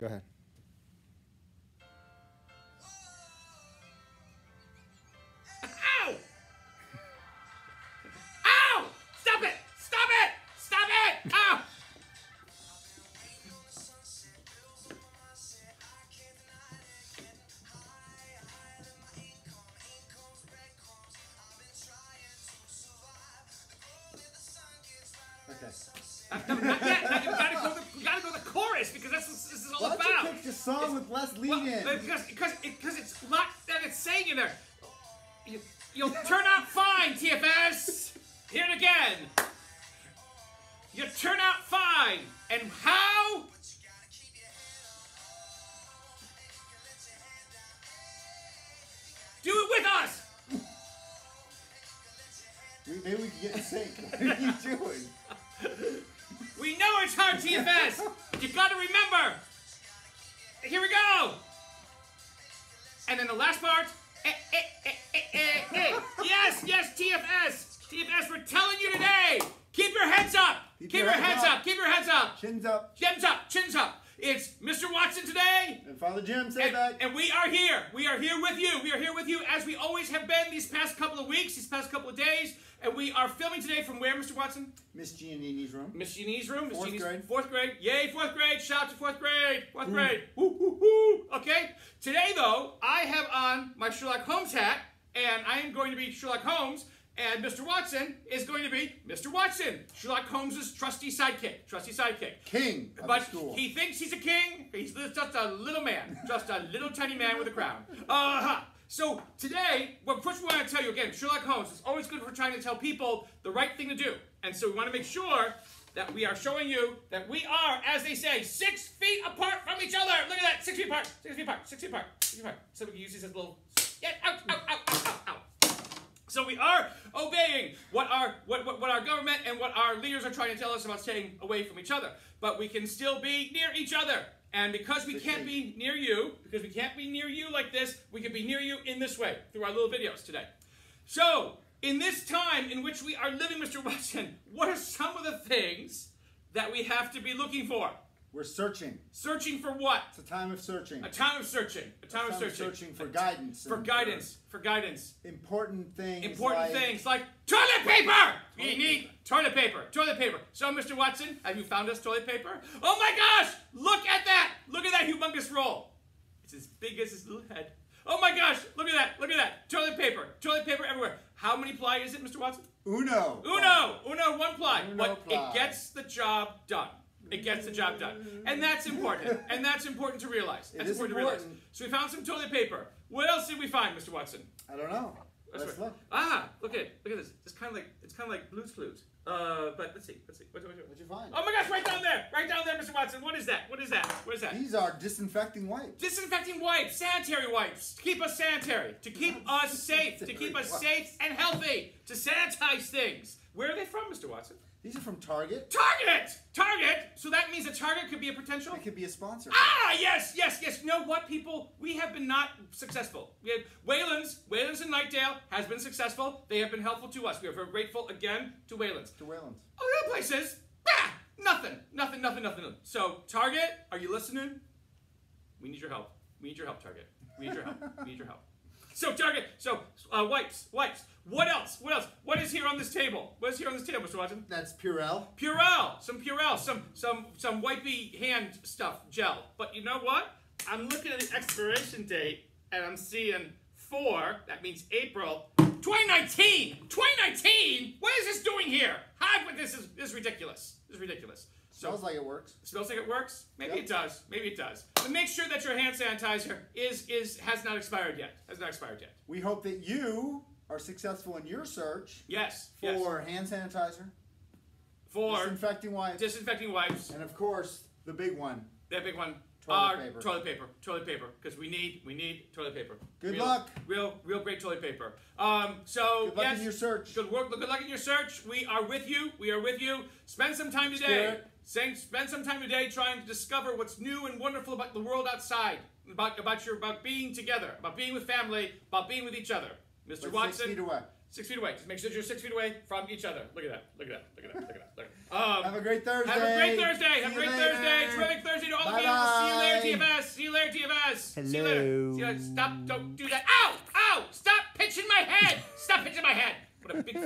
Go ahead. Ow! Ow! Stop it! Stop it! Stop it! Ow! Okay. Uh, no, not yet. Now you gotta go. The, you gotta chorus because that's what this is all Why about. don't you pick the song with less lead Well, in? because because because it's lot that it's saying in there. You, you'll turn out fine, TFS. Hear it again. You turn out fine, and how? Do it with us. Maybe we can get in sync. What are you doing? We know it's hard, TFS. you gotta remember. Here we go. And then the last part. Eh, eh, eh. Yes, yes, TFS. TFS, we're telling you today. Keep your heads up. Keep, Keep your, your heads heads up. up. Keep your heads up. Chins up. Chins up. Chins up. It's Mr. Watson today. And Father Jim, say And, back. and we are here. We are here with you. We are here with you as we always have been these past couple of weeks, these past couple of days. And we are filming today from where, Mr. Watson? Miss Giannini's room. Miss Jeannie's room. Miss Fourth Jeannie's grade. Fourth grade. Yay, fourth grade. Shout out to fourth grade. Fourth mm. grade. Woo, woo, woo. Okay. Today, though, I have on my Sherlock Holmes hat, and I am going to be Sherlock Holmes, and Mr. Watson is going to be Mr. Watson, Sherlock Holmes's trusty sidekick. Trusty sidekick. King of But he thinks he's a king. He's just a little man, just a little tiny man with a crown. Uh-huh. So today, well, first we want to tell you again, Sherlock Holmes is always good for trying to tell people the right thing to do. And so we want to make sure that we are showing you that we are, as they say, six feet apart from each other. Look at that, six feet apart, six feet apart, six feet apart, six feet apart. So we can use these as little, yeah, out, out, out, out, out, out. So we are obeying what our what, what, what our government and what our leaders are trying to tell us about staying away from each other. But we can still be near each other. And because we can't be near you, because we can't be near you like this, we can be near you in this way through our little videos today. So, in this time in which we are living, Mr. Watson, what are some of the things that we have to be looking for? We're searching. Searching for what? It's a time of searching. A time of searching. A time, Time of searching. Searching for guidance. For guidance. For guidance. Important things. Important like- things like toilet paper. We need toilet paper. Toilet paper. So, Mr. Watson, have you found us toilet paper? Oh my gosh! Look at that! Look at that humongous roll. It's as big as his little head. Oh my gosh! Look at that! Look at that! Toilet paper. Toilet paper everywhere. How many ply is it, Mr. Watson? Uno. Uno. Uno one ply. Uno but ply. it gets the job done. It gets the job done. And that's important. and that's important to realize. That's is important to realize. So we found some toilet paper. What else did we find, Mr. Watson? I don't know. Let's look. Ah, look at look at this. It's kind of like it's kind of like Blue's Clues. Uh, but let's see, let's see. What, what, what, What'd you find? Oh my gosh! Right down there, right down there, Mr. Watson. What is that? What is that? What is that? These are disinfecting wipes. Disinfecting wipes, sanitary wipes, to keep us sanitary, to keep us safe, to keep us safe and healthy, to sanitize things. Where are they from, Mr. Watson? These are from Target. Target! Target! So that means a Target could be a potential? It could be a sponsor. Ah, yes, yes, yes. You know what, people? We have been not successful. We have Wayland's, Wayland's and Knightdale has been successful. They have been helpful to us. We are very grateful again to Wayland's. To Wayland's. Oh, the other places, bah, nothing, nothing, nothing, nothing. So, Target, are you listening? We need your help. We need your help, Target. We need your help. We need your help. So, Target, so, uh, wipes, wipes. What else? What else? What is here on this table? What is here on this table, Mr. Watson? That's Purell. Purell, some Purell, some some some wipey hand stuff, gel. But you know what? I'm looking at the expiration date and I'm seeing four. That means April 2019. 2019. What is this doing here? How? But this is this is ridiculous. This is ridiculous. So Smells like it works. smells like it works. Maybe Yep. it does. Maybe it does. But make sure that your hand sanitizer is is has not expired yet. Has not expired yet. We hope that you are successful in your search Yes. yes. for hand sanitizer, for disinfecting wipes, disinfecting wipes. and of course, the big one. That big one. Toilet uh, paper. Toilet paper. Toilet paper. Because we need we need toilet paper. Good real, luck. Real real great toilet paper. Um. So Good luck yes. in your search. Good work. Good luck in your search. We are with you. We are with you. Spend some time today. Saying, spend some time today trying to discover what's new and wonderful about the world outside. About about your about being together. About being with family. About being with each other. Mr. But Watson. six feet away. Six feet away. Just make sure you're six feet away from each other. Look at that. Look at that. Look at that. Look at that. Look at that. Um, Have a great Thursday. have a great Thursday. Have a great you Thursday. Terrific Thursday to all of you. Bye-bye. See you later, TFS. See you later, TFS. See you later. See you later. Stop. Don't do that. Ow! Ow! Stop pitching my head. Stop pitching my head. What a big